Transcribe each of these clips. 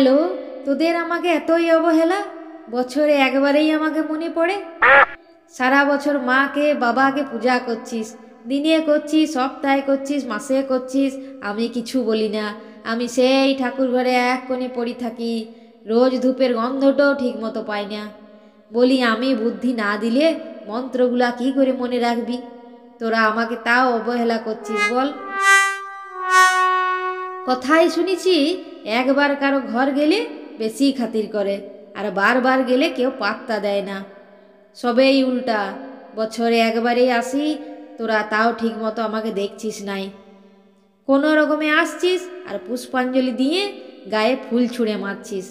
কেন তোদের আমাকে এতই অবহেলা? বছরে একবারেই আমাকে মনে পড়ে? সারা বছর মাকে, বাবাকে পূজা করছিস, দিনে করছিস, সপ্তাহে করছিস, মাসে করছিস, আমি কিছু বলি না। আমি সেই ঠাকুর ঘরে এক কোণে পড়ি থাকি, রোজ ধূপের গন্ধটাও ঠিক মতো পাই না। বলি, আমি বুদ্ধি না দিলে মন্ত্রগুলা কি করে মনে রাখবি? তোরা আমাকে তাও অবহেলা করছিস, বল। কথাই শুনেছি, একবার কারও ঘর গেলে বেশি খাতির করে, আর বারবার গেলে কেউ পাত্তা দেয় না। সবেই উল্টা, বছরে একবারেই আসি, তোরা তাও ঠিক মতো আমাকে দেখছিস নাই। কোনো রকমে আসছিস, আর পুষ্পাঞ্জলি দিয়ে গায়ে ফুল ছুঁড়ে মারছিস।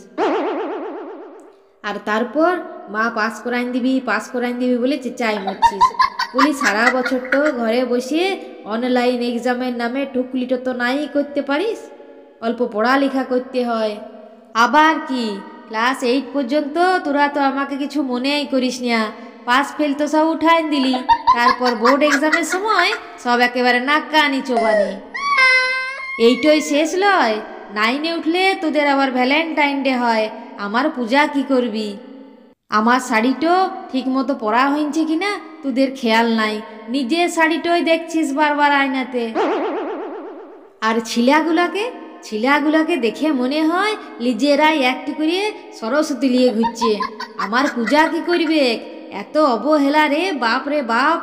আর তারপর মা পাস করাইন দিবি, পাস করাইন দিবি বলে চেঁচাই মরছিস। বলি সারা বছর তো ঘরে বসে অনলাইন এক্সামের নামে টুকলিটা তো নাই করতে পারিস? অল্প পড়ালেখা করতে হয়। আবার কি? ক্লাস এইট পর্যন্ত তোরা তো আমাকে কিছু মনেই করিস না। পাস ফেল তো সব উঠাইন দিলি। তারপর বোর্ড এক্সামের সময় সব একেবারে নাক্কানি চোবানি। এইটাই শেষ লয়। নাইনে উঠলে তোদের আবার ভ্যালেন্টাইন ডে হয়। আমার পূজা কি করবি? আমার শাড়িটো ঠিক মতো পরা হয়েছে কিনা তোদের খেয়াল নাই। নিজের শাড়িটাই দেখছিস বারবার আয়নাতে। আর ছিলাগুলাকে ছিলাগুলাকে দেখে মনে হয় নিজেরাই একটি করে সরস্বতী নিয়ে ঘুরছে। আমার পূজা কি করবে? এত অবহেলা রে বাপ রে বাপ।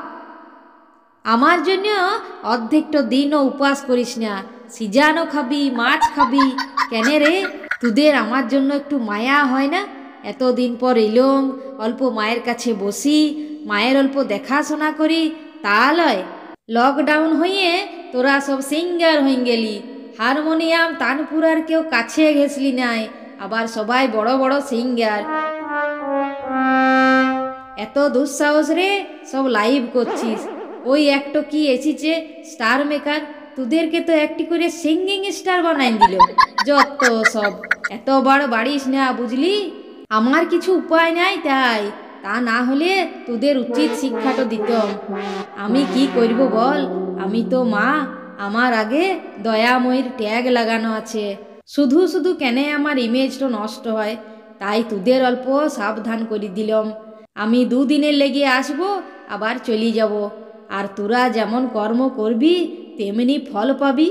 আমার জন্য অর্ধেকটা দিনও উপবাস করিস না। সিজানো খাবি, মাছ খাবি। কেন রে? তোদের আমার জন্য একটু মায়া হয় না? এতদিন পর এলং অল্প মায়ের কাছে বসি, মায়ের অল্প দেখাশোনা করি, তা লয়। লকডাউন হইয়ে তোরা সব সিঙ্গার হয়ে গেলি। হারমোনিয়াম তানপুরার কেউ কাছে ঘেসলি নাই, আবার সবাই বড় বড় সিঙ্গার এত দুঃসাহস রে, সব লাইভ করছিস। ওই একটা কি এসেছে স্টার মেকার তোদেরকে তো একটি করে সিঙ্গিং স্টার বানাই দিল। যত সব এত বড় বাড়িস না বুঝলি? আমার কিছু উপায় নাই তাই। তা না হলে তোদের উচিত শিক্ষাটা দিতাম আমি কি করব বল? আমি তো মা, আমার আগে দয়াময়ীর ট্যাগ লাগানো আছে। শুধু শুধু কেন আমার ইমেজটা নষ্ট হয়, তাই তোদের অল্প সাবধান করে দিলাম। আমি দুদিনের লেগে আসব, আবার চলে যাব। আর তোরা যেমন কর্ম করবি, তেমনি ফল পাবি।